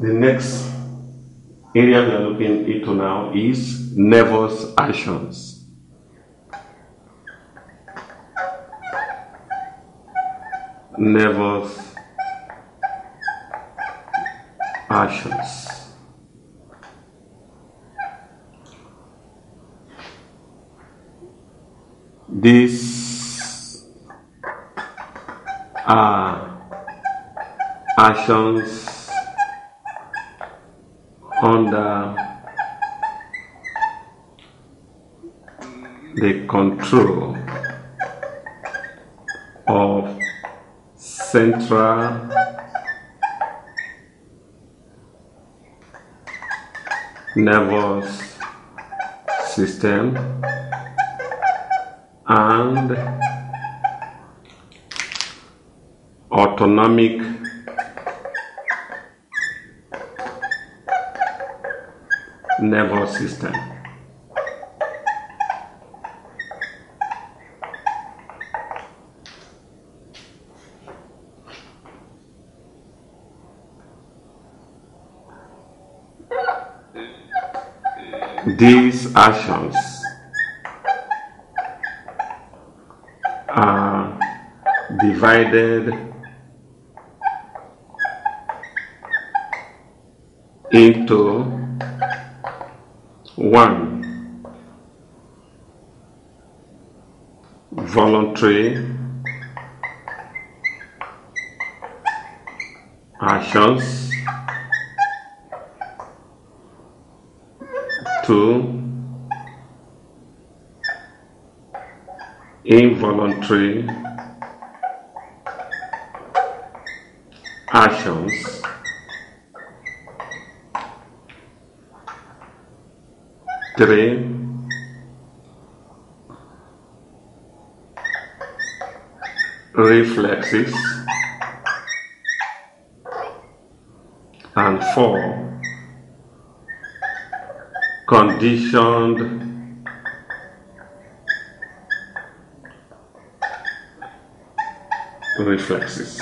The next area we are looking into now is nervous actions. Nervous actions. These are actions under the control of central nervous system and autonomic nervous system. These actions are divided into one. Voluntary. Actions two. Involuntary. Actions three. Reflexes. And four. Conditioned. Reflexes